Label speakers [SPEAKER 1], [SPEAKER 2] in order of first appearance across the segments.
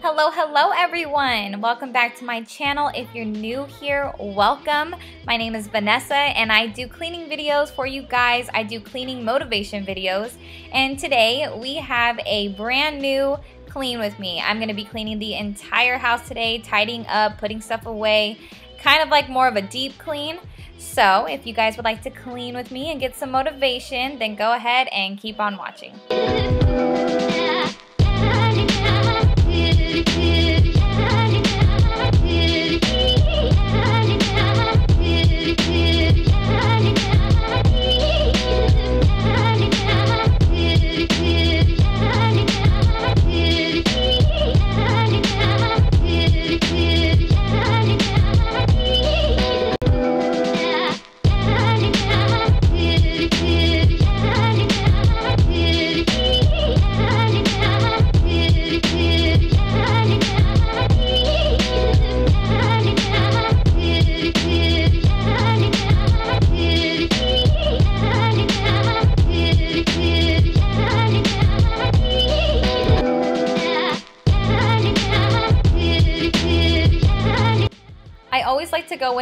[SPEAKER 1] Hello, hello everyone. Welcome back to my channel. If you're new here, welcome. My name is Vanessa and I do cleaning videos for you guys. I do cleaning motivation videos. And today we have a brand new clean with me. I'm gonna be cleaning the entire house today, tidying up, putting stuff away, kind of like more of a deep clean. So if you guys would like to clean with me and get some motivation, then go ahead and keep on watching.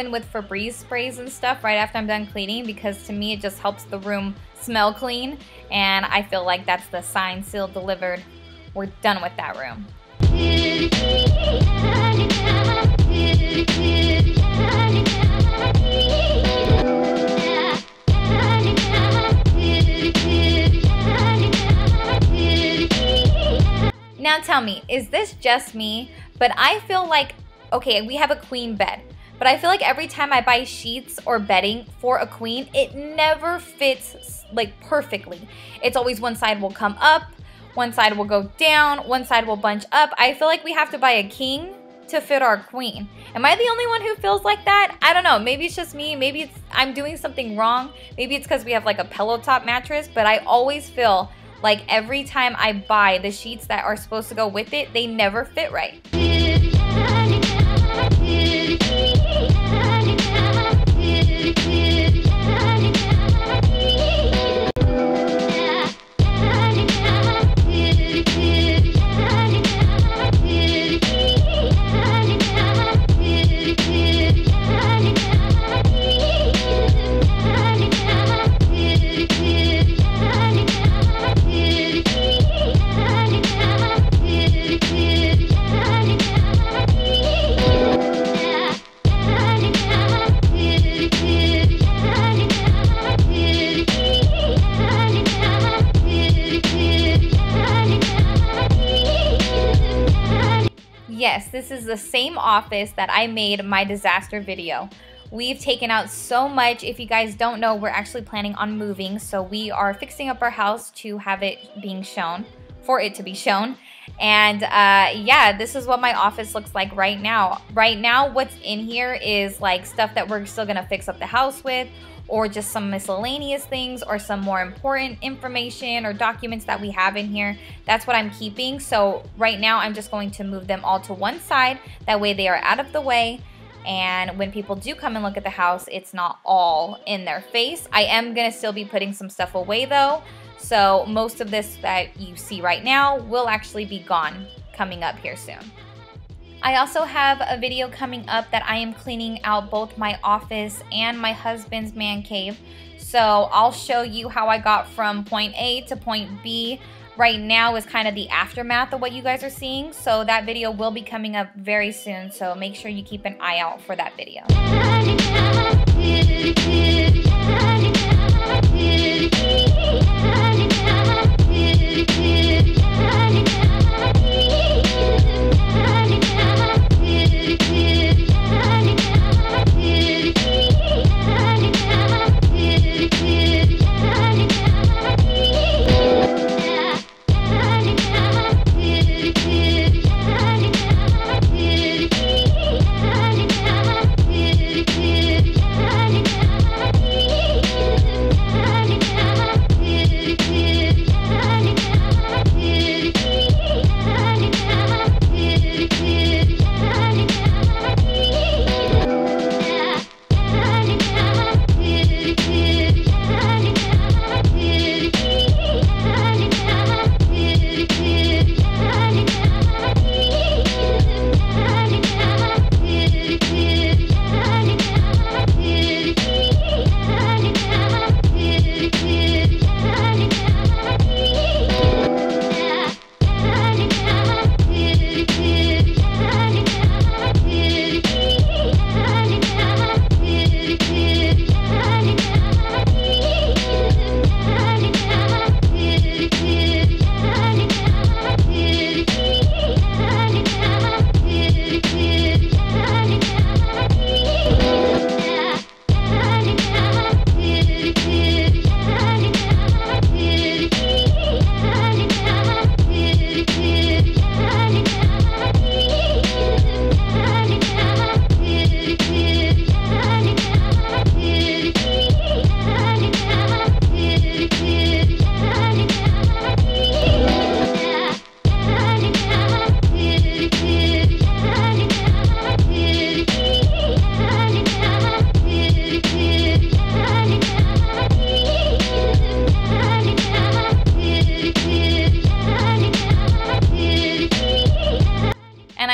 [SPEAKER 1] in with Febreze sprays and stuff right after I'm done cleaning because to me it just helps the room smell clean and I feel like that's the sign sealed delivered. We're done with that room. Now tell me, is this just me? But I feel like, okay, we have a queen bed. But I feel like every time I buy sheets or bedding for a queen, it never fits like perfectly. It's always one side will come up, one side will go down, one side will bunch up. I feel like we have to buy a king to fit our queen. Am I the only one who feels like that? I don't know. Maybe it's just me. Maybe it's I'm doing something wrong. Maybe it's because we have like a pillow top mattress, but I always feel like every time I buy the sheets that are supposed to go with it, they never fit right. This is the same office that I made my disaster video. We've taken out so much. If you guys don't know, we're actually planning on moving. So we are fixing up our house to have it being shown, for it to be shown. And uh, yeah, this is what my office looks like right now. Right now, what's in here is like stuff that we're still gonna fix up the house with or just some miscellaneous things or some more important information or documents that we have in here. That's what I'm keeping. So right now I'm just going to move them all to one side. That way they are out of the way. And when people do come and look at the house, it's not all in their face. I am gonna still be putting some stuff away though. So most of this that you see right now will actually be gone coming up here soon. I also have a video coming up that I am cleaning out both my office and my husband's man cave. So I'll show you how I got from point A to point B. Right now is kind of the aftermath of what you guys are seeing. So that video will be coming up very soon. So make sure you keep an eye out for that video.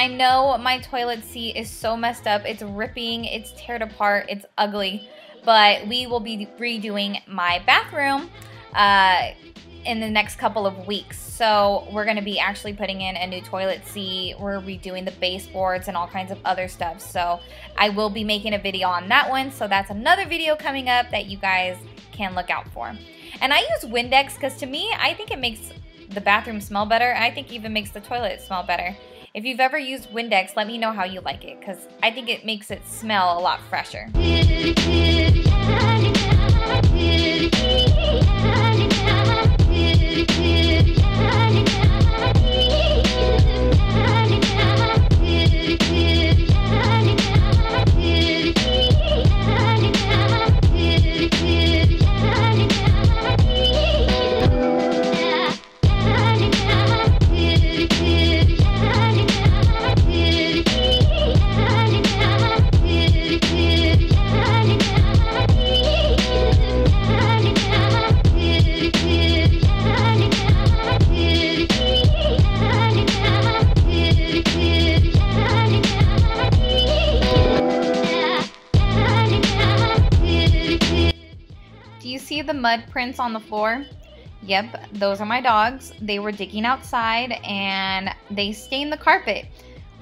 [SPEAKER 1] Know my toilet seat is so messed up. It's ripping, it's teared apart, it's ugly. But we will be redoing my bathroom uh, in the next couple of weeks. So we're going to be actually putting in a new toilet seat. We're redoing the baseboards and all kinds of other stuff. So I will be making a video on that one. So that's another video coming up that you guys can look out for. And I use Windex because to me, I think it makes the bathroom smell better. I think even makes the toilet smell better. If you've ever used Windex, let me know how you like it because I think it makes it smell a lot fresher. Mud prints on the floor? Yep, those are my dogs. They were digging outside and they stained the carpet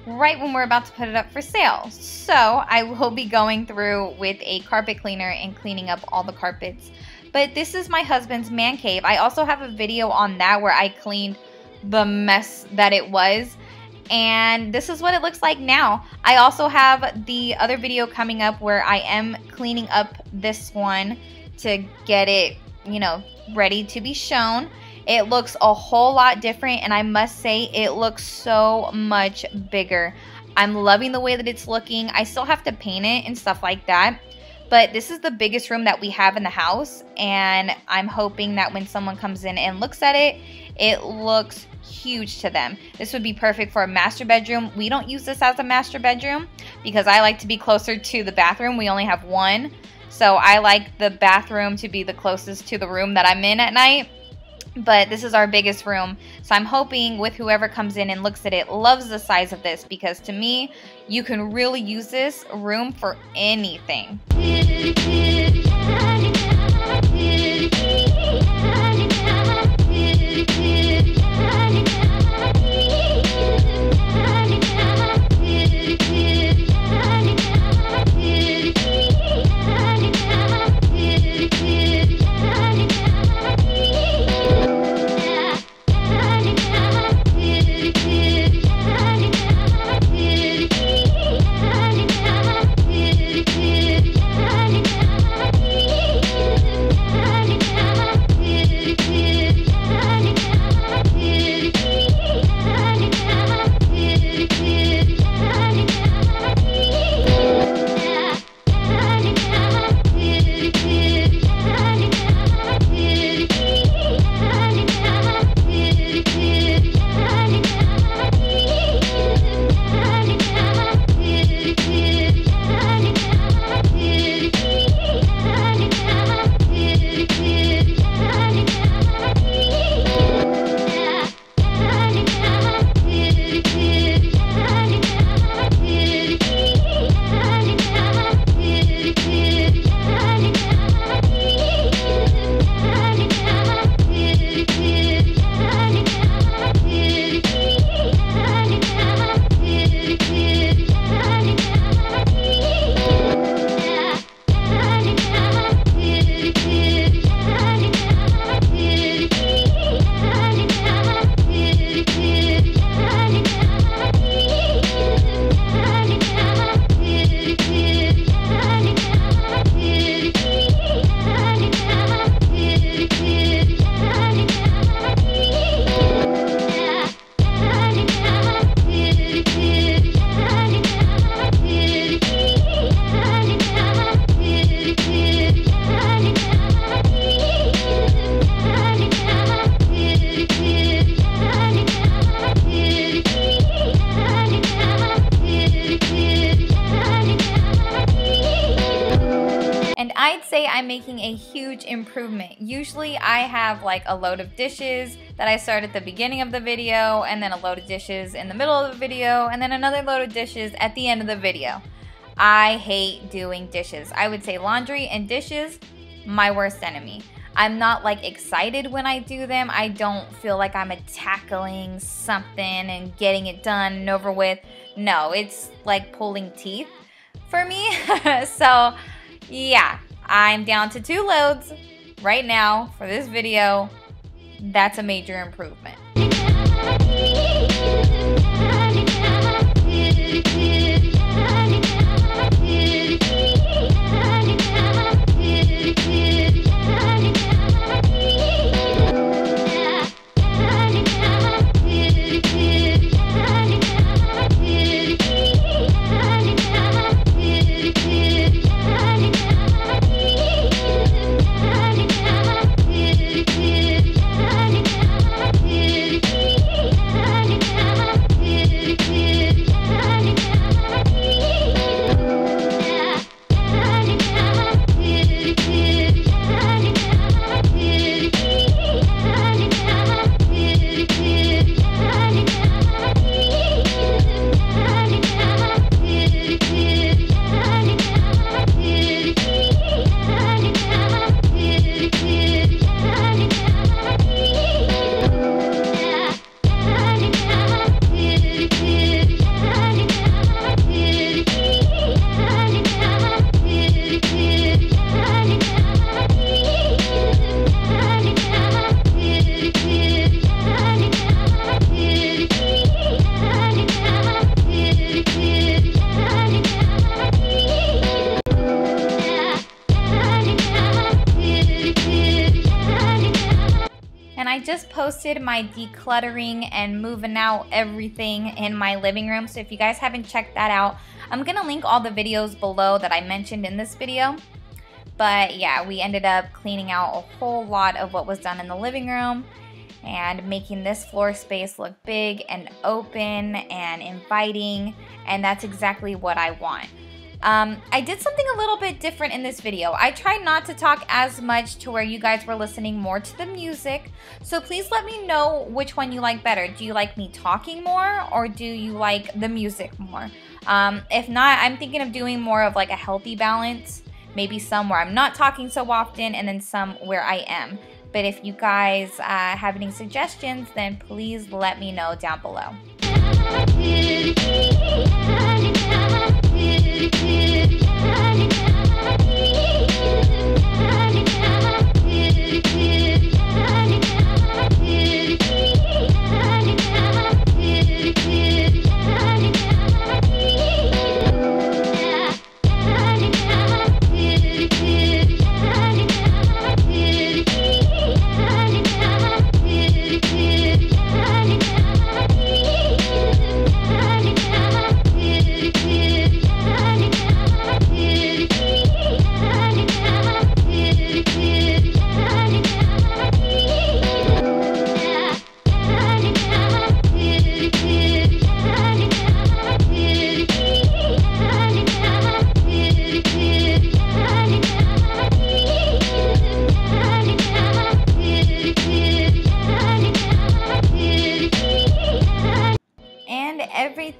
[SPEAKER 1] right when we're about to put it up for sale. So I will be going through with a carpet cleaner and cleaning up all the carpets. But this is my husband's man cave. I also have a video on that where I cleaned the mess that it was. And this is what it looks like now. I also have the other video coming up where I am cleaning up this one to get it, you know, ready to be shown. It looks a whole lot different and I must say it looks so much bigger. I'm loving the way that it's looking. I still have to paint it and stuff like that. But this is the biggest room that we have in the house and I'm hoping that when someone comes in and looks at it, it looks huge to them. This would be perfect for a master bedroom. We don't use this as a master bedroom because I like to be closer to the bathroom. We only have one. So I like the bathroom to be the closest to the room that I'm in at night. But this is our biggest room. So I'm hoping with whoever comes in and looks at it loves the size of this because to me, you can really use this room for anything. Say I'm making a huge improvement. Usually I have like a load of dishes that I start at the beginning of the video and then a load of dishes in the middle of the video and then another load of dishes at the end of the video. I hate doing dishes. I would say laundry and dishes, my worst enemy. I'm not like excited when I do them. I don't feel like I'm tackling something and getting it done and over with. No, it's like pulling teeth for me. so, yeah, I'm down to two loads right now for this video. That's a major improvement. posted my decluttering and moving out everything in my living room. So if you guys haven't checked that out, I'm going to link all the videos below that I mentioned in this video. But yeah, we ended up cleaning out a whole lot of what was done in the living room and making this floor space look big and open and inviting. And that's exactly what I want. Um, I did something a little bit different in this video. I tried not to talk as much to where you guys were listening more to the music. So please let me know which one you like better. Do you like me talking more or do you like the music more? Um, if not, I'm thinking of doing more of like a healthy balance. Maybe some where I'm not talking so often and then some where I am. But if you guys uh, have any suggestions, then please let me know down below negative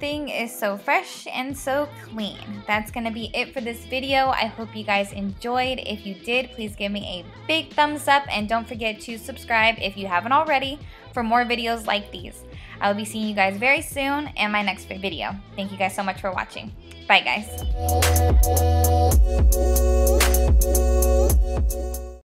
[SPEAKER 1] everything is so fresh and so clean. That's to be it for this video. I hope you guys enjoyed. If you did, please give me a big thumbs up and don't forget to subscribe if you haven't already for more videos like these. I will be seeing you guys very soon in my next video. Thank you guys so much for watching. Bye guys.